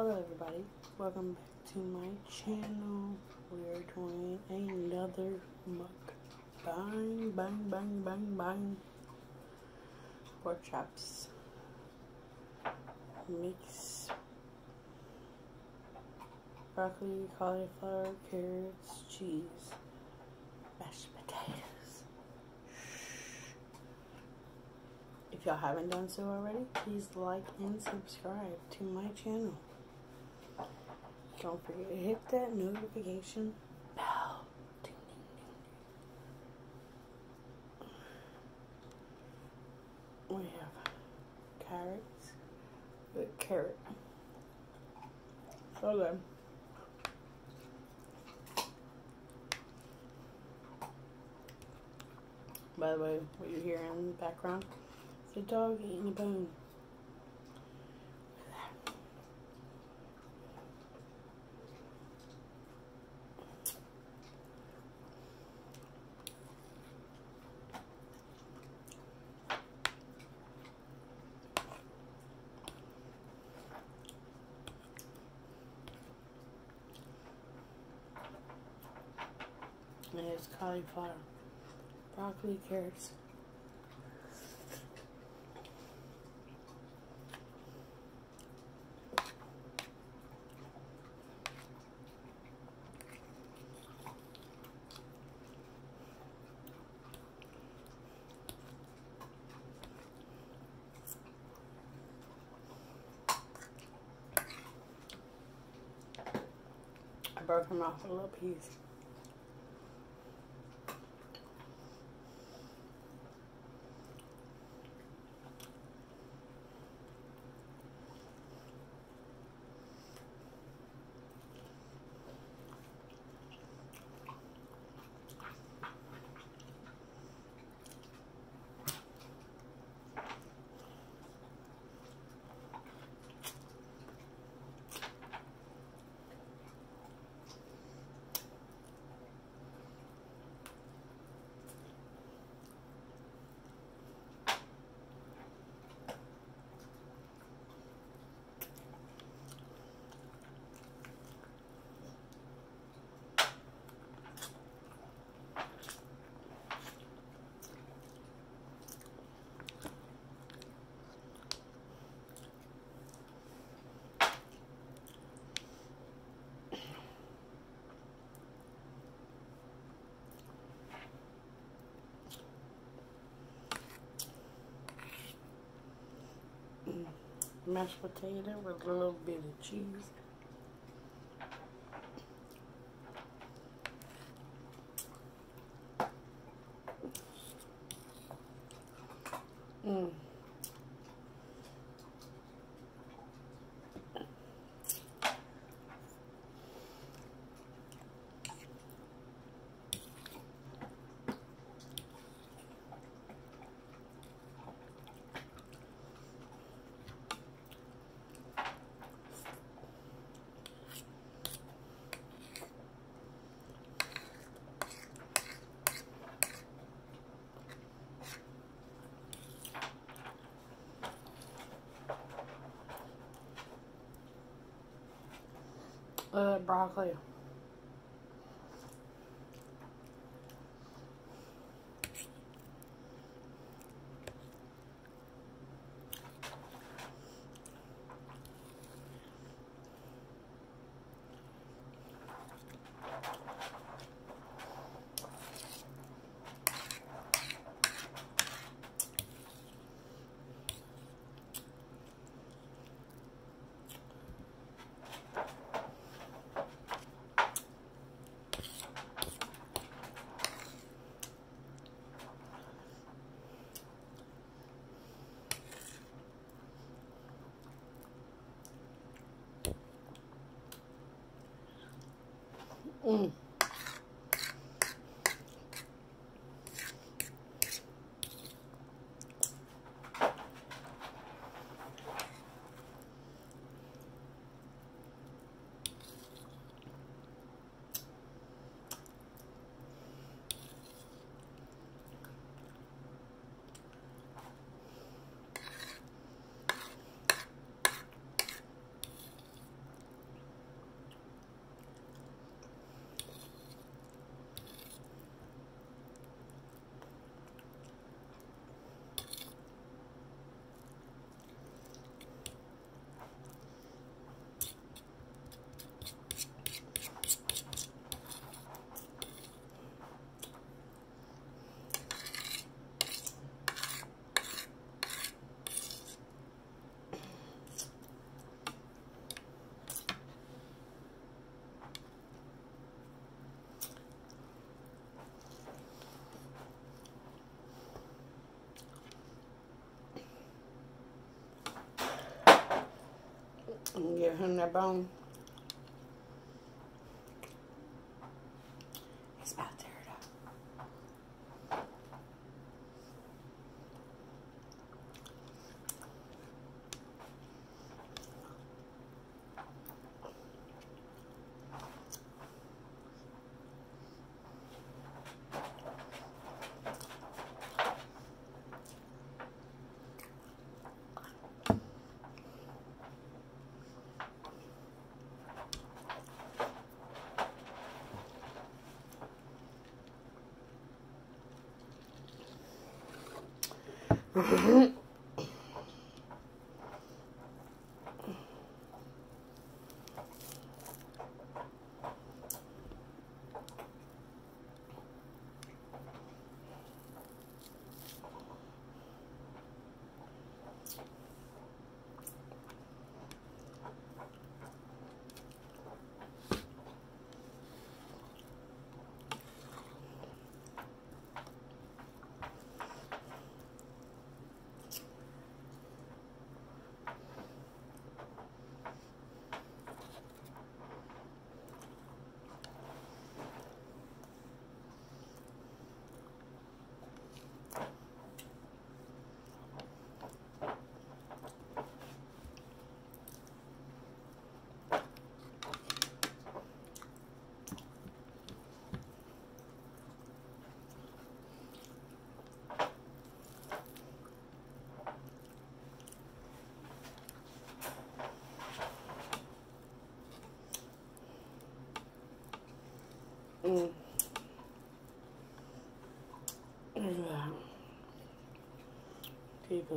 Hello everybody, welcome back to my channel. We are doing another mug. Bang, bang, bang, bang, bang. Pork chops. Mix. Broccoli, cauliflower, carrots, cheese. Mashed potatoes. If y'all haven't done so already, please like and subscribe to my channel. Don't forget to hit that notification bell. Ding, ding, ding. We have carrots with carrot. So good. By the way, what you hear in the background is a dog eating a bone. And cauliflower, broccoli, carrots. I broke them off a little piece. Mashed potato with a little bit of cheese. Mm. Uh, broccoli. Mm. Give him that bone. Mm-hmm. Mm. Yeah. Keep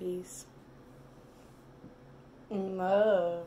Peace. Love.